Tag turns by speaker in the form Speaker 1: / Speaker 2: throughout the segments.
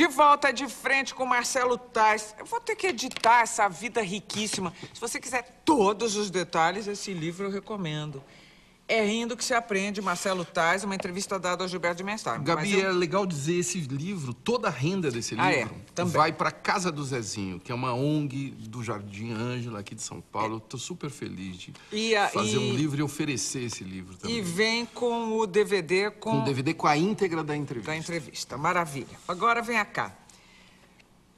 Speaker 1: De volta de frente com Marcelo Tais. Eu vou ter que editar essa vida riquíssima. Se você quiser todos os detalhes, esse livro eu recomendo. É rindo que se aprende, Marcelo Tais, uma entrevista dada ao Gilberto de Mensagem.
Speaker 2: Gabi, eu... é legal dizer esse livro, toda a renda desse livro
Speaker 1: ah, é, também.
Speaker 2: vai para Casa do Zezinho, que é uma ONG do Jardim Ângela aqui de São Paulo. Estou super feliz de e fazer e... um livro e oferecer esse livro também.
Speaker 1: E vem com o DVD com...
Speaker 2: Com o DVD com a íntegra da entrevista.
Speaker 1: Da entrevista, maravilha. Agora vem cá.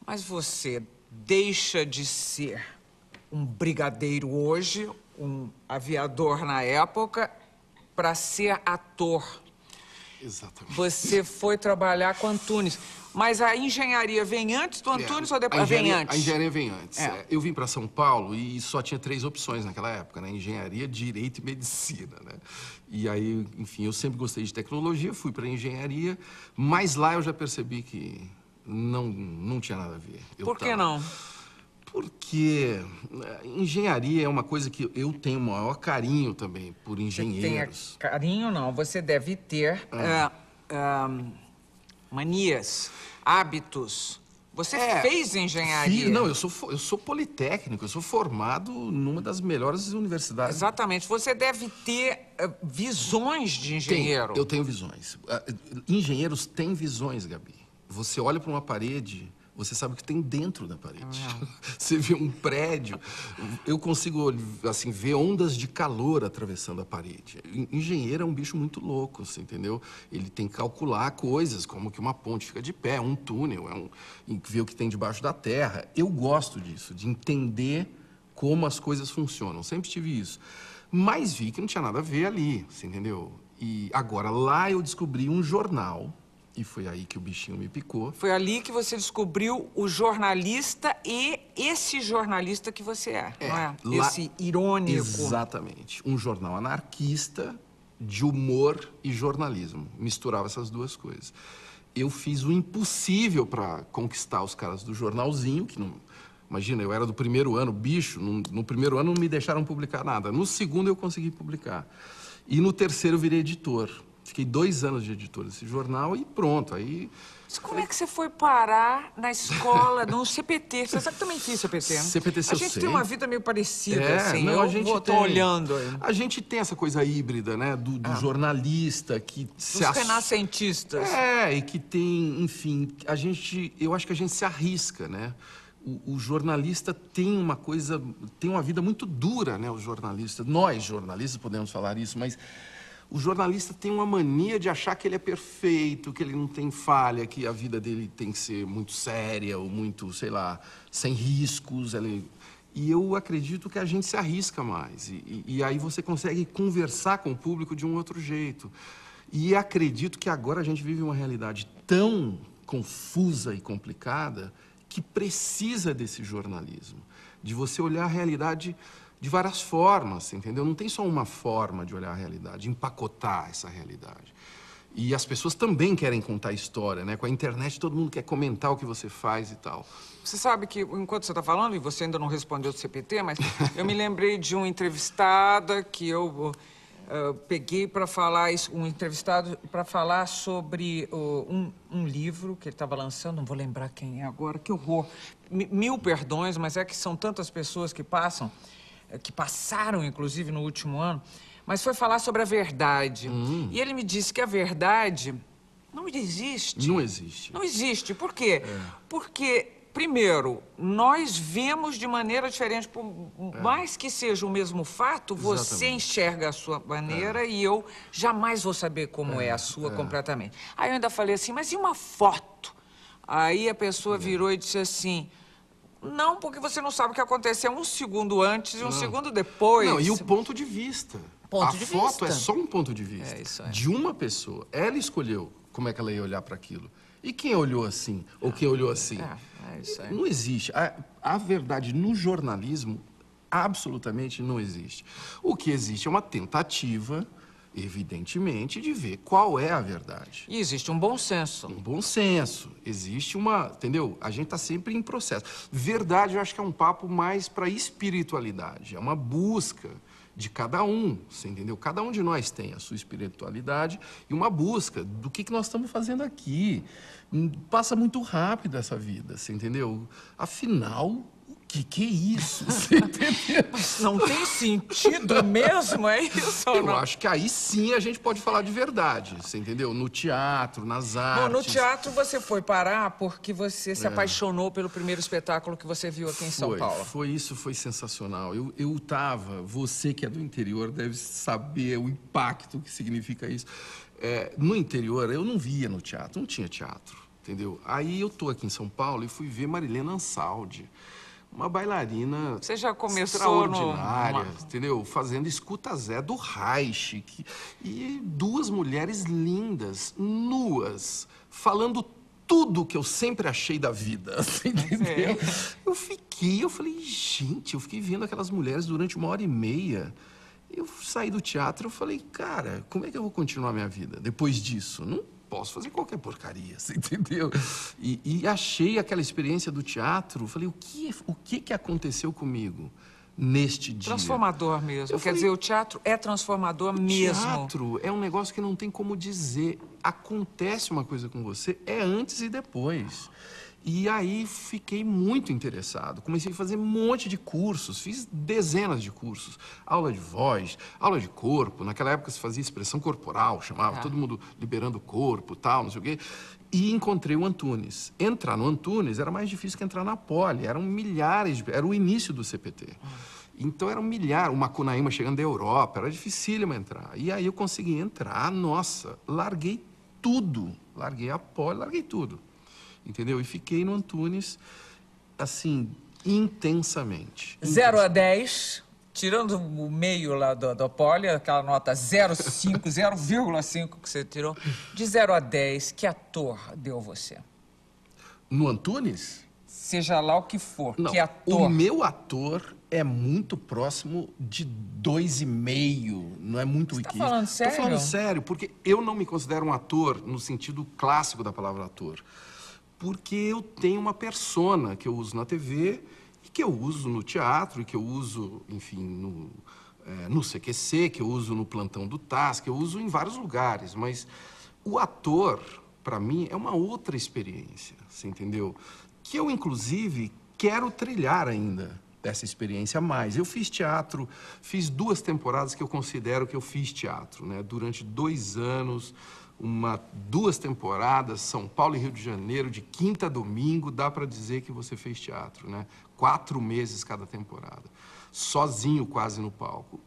Speaker 1: Mas você deixa de ser um brigadeiro hoje, um aviador na época para ser ator.
Speaker 2: Exatamente.
Speaker 1: Você foi trabalhar com Antunes. Mas a engenharia vem antes do é, Antunes é, ou depois?
Speaker 2: vem
Speaker 1: antes.
Speaker 2: A engenharia vem antes. É. Eu vim para São Paulo e só tinha três opções naquela época, né? Engenharia, direito e medicina, né? E aí, enfim, eu sempre gostei de tecnologia, fui para engenharia, mas lá eu já percebi que não, não tinha nada a ver.
Speaker 1: Eu Por que tava... não?
Speaker 2: Porque eh, engenharia é uma coisa que eu tenho o maior carinho também por engenheiros.
Speaker 1: Carinho não, você deve ter é. uh, manias, hábitos. Você é, fez engenharia?
Speaker 2: não, eu sou, eu sou politécnico, eu sou formado numa das melhores universidades.
Speaker 1: Exatamente. Você deve ter uh, visões de engenheiro.
Speaker 2: Tenho, eu tenho visões. Uh, engenheiros têm visões, Gabi. Você olha para uma parede você sabe o que tem dentro da parede. É. Você vê um prédio, eu consigo assim ver ondas de calor atravessando a parede. Engenheiro é um bicho muito louco, você entendeu? Ele tem que calcular coisas, como que uma ponte fica de pé, um túnel, é um ver o que tem debaixo da terra. Eu gosto disso, de entender como as coisas funcionam. Sempre tive isso. Mas vi que não tinha nada a ver ali, você entendeu? E agora lá eu descobri um jornal e foi aí que o bichinho me picou.
Speaker 1: Foi ali que você descobriu o jornalista e esse jornalista que você é, é não é? Lá... Esse irônico.
Speaker 2: Exatamente. Um jornal anarquista de humor e jornalismo. Misturava essas duas coisas. Eu fiz o impossível para conquistar os caras do jornalzinho, que não. Imagina, eu era do primeiro ano, bicho. No, no primeiro ano não me deixaram publicar nada. No segundo eu consegui publicar. E no terceiro eu virei editor. Fiquei dois anos de editor desse jornal e pronto. Aí.
Speaker 1: Mas como é que você foi parar na escola, no CPT? Você sabe que também fiz CPT, né?
Speaker 2: CPT,
Speaker 1: A gente tem uma vida meio parecida,
Speaker 2: é,
Speaker 1: assim.
Speaker 2: Não,
Speaker 1: eu
Speaker 2: a gente
Speaker 1: vou,
Speaker 2: tem,
Speaker 1: olhando. Aí.
Speaker 2: A gente tem essa coisa híbrida, né? Do, do ah. jornalista que
Speaker 1: se... Os ass... renascentistas.
Speaker 2: É, e que tem, enfim... A gente... Eu acho que a gente se arrisca, né? O, o, jornalista tem uma coisa, tem uma vida muito dura, né? O jornalista, nós jornalistas podemos falar isso, mas o jornalista tem uma mania de achar que ele é perfeito, que ele não tem falha, que a vida dele tem que ser muito séria ou muito, sei lá, sem riscos. Ele... E eu acredito que a gente se arrisca mais. E, e, aí você consegue conversar com o público de um outro jeito. E acredito que agora a gente vive uma realidade tão confusa e complicada que precisa desse jornalismo, de você olhar a realidade de várias formas, entendeu? Não tem só uma forma de olhar a realidade, empacotar essa realidade. E as pessoas também querem contar história, né? Com a internet todo mundo quer comentar o que você faz e tal.
Speaker 1: Você sabe que, enquanto você está falando, e você ainda não respondeu do CPT, mas eu me lembrei de uma entrevistada que eu uh, peguei para falar, isso, um entrevistado para falar sobre uh, um, um, livro que ele estava lançando, não vou lembrar quem é agora, que horror. M mil perdões, mas é que são tantas pessoas que passam que passaram, inclusive, no último ano, mas foi falar sobre a verdade. Hum. E ele me disse que a verdade não existe.
Speaker 2: Não existe.
Speaker 1: Não existe. Por quê? É. Porque, primeiro, nós vemos de maneira diferente. Por é. mais que seja o mesmo fato, Exatamente. você enxerga a sua maneira é. e eu jamais vou saber como é, é a sua é. completamente. Aí eu ainda falei assim, mas e uma foto? Aí a pessoa é. virou e disse assim... Não, porque você não sabe o que aconteceu um segundo antes e um não. segundo depois.
Speaker 2: Não, e o ponto de vista.
Speaker 1: Ponto
Speaker 2: a
Speaker 1: de
Speaker 2: foto
Speaker 1: vista.
Speaker 2: é só um ponto de vista. É, isso é. De uma pessoa. Ela escolheu como é que ela ia olhar para aquilo. E quem olhou assim? Ou quem olhou assim?
Speaker 1: É, é isso aí.
Speaker 2: Não existe. A, a verdade no jornalismo absolutamente não existe. O que existe é uma tentativa evidentemente, de ver qual é a verdade.
Speaker 1: E existe um bom senso.
Speaker 2: Um bom senso. Existe uma. Entendeu? A gente está sempre em processo. Verdade, eu acho que é um papo mais para espiritualidade. É uma busca de cada um, você entendeu? Cada um de nós tem a sua espiritualidade e uma busca do que, que nós estamos fazendo aqui. Hum, Passa muito rápido essa vida, você entendeu? Afinal, que, que é isso? Você entendeu?
Speaker 1: Não tem sentido mesmo, é isso
Speaker 2: Eu
Speaker 1: não?
Speaker 2: acho que aí sim a gente pode falar de verdade, você entendeu? No teatro, nas artes.
Speaker 1: Bom, no teatro você foi parar porque você se apaixonou pelo primeiro espetáculo que você viu aqui em São
Speaker 2: foi,
Speaker 1: Paulo.
Speaker 2: Foi isso, foi sensacional. Eu, eu tava, você que é do interior deve saber o impacto que significa isso. É, no interior, eu não via no teatro, não tinha teatro, entendeu? Aí eu tô aqui em São Paulo e fui ver Marilena Ansaldi, uma bailarina
Speaker 1: Você já começou no-
Speaker 2: extraordinária,
Speaker 1: numa-
Speaker 2: entendeu? Fazendo escuta Zé do Reich. que- e duas mulheres lindas, nuas, falando tudo que eu sempre achei da vida, você entendeu? Eu fiquei, eu falei, gente, eu fiquei vendo aquelas mulheres durante uma hora e meia. Eu saí do teatro, eu falei, cara, como é que eu vou continuar minha vida depois disso? Não posso fazer qualquer porcaria, você entendeu? E, e achei aquela experiência do teatro, falei, o que, o que, que aconteceu comigo neste dia?
Speaker 1: Transformador mesmo.
Speaker 2: Eu
Speaker 1: Quer
Speaker 2: falei-
Speaker 1: dizer, o teatro é transformador mesmo.
Speaker 2: Teatro é um negócio que não tem como dizer. Acontece uma coisa com você, é antes e depois. E aí fiquei muito interessado. Comecei a fazer um monte de cursos, fiz dezenas de cursos. Aula de voz, aula de corpo. Naquela época se fazia expressão corporal, chamava
Speaker 1: Tá.
Speaker 2: todo mundo liberando o corpo, tal, não sei o quê. E encontrei o Antunes. Entrar no Antunes era mais difícil que entrar na Poli. Eram milhares, de- era o início do CPT. Então era um milhar, o Macunaíma chegando da Europa, era dificílimo entrar. E aí eu consegui entrar, nossa, larguei tudo. Larguei a pole, larguei tudo. Entendeu? E fiquei no Antunes, assim, intensamente.
Speaker 1: 0 a 10, tirando o meio lá do, do poli, aquela nota 0,5, 0,5 que você tirou, de 0 a 10, que ator deu você?
Speaker 2: No Antunes?
Speaker 1: Seja lá o que for,
Speaker 2: Não,
Speaker 1: que ator.
Speaker 2: o meu ator é muito próximo de dois e meio, não é muito
Speaker 1: Você tá falando sério?
Speaker 2: Tô falando sério, porque eu não me considero um ator no sentido clássico da palavra ator. Porque eu tenho uma persona que eu uso na TV e que eu uso no teatro e que eu uso, enfim, no, eh, no CQC, que eu uso no plantão do TAS, que eu uso em vários lugares. Mas o ator, para mim, é uma outra experiência, você entendeu? Que eu, inclusive, quero trilhar ainda dessa experiência mais. Eu fiz teatro, fiz duas temporadas que eu considero que eu fiz teatro, né? Durante dois anos, uma, duas temporadas, São Paulo e Rio de Janeiro, de quinta a domingo, dá para dizer que você fez teatro, né? Quatro meses cada temporada, sozinho quase no palco.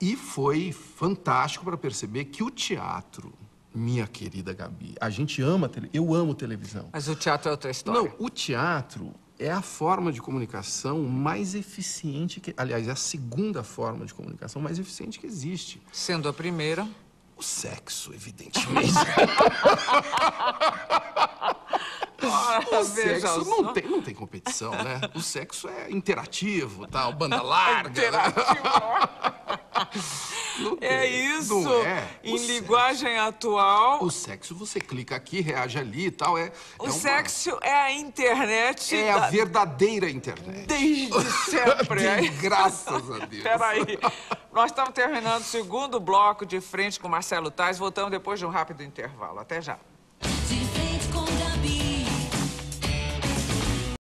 Speaker 2: E foi fantástico para perceber que o teatro, minha querida Gabi, a gente ama, eu amo televisão.
Speaker 1: Mas o teatro é outra história.
Speaker 2: Não, o teatro é a forma de comunicação mais eficiente que, aliás, é a segunda forma de comunicação mais eficiente que existe.
Speaker 1: Sendo a primeira.
Speaker 2: O sexo, evidentemente. o
Speaker 1: veja
Speaker 2: sexo não tem, não tem competição, né? O sexo é interativo, tal, banda larga. né?
Speaker 1: É isso.
Speaker 2: Não é.
Speaker 1: Em
Speaker 2: O sexo-
Speaker 1: linguagem atual,
Speaker 2: O sexo, você clica aqui, reage ali e tal. É,
Speaker 1: o
Speaker 2: é uma-
Speaker 1: sexo é a internet
Speaker 2: é a
Speaker 1: da-
Speaker 2: verdadeira internet.
Speaker 1: desde sempre.
Speaker 2: Graças a Deus.
Speaker 1: Peraí. Nós estamos terminando o segundo bloco de frente com Marcelo Tais. Voltamos depois de um rápido intervalo. Até já.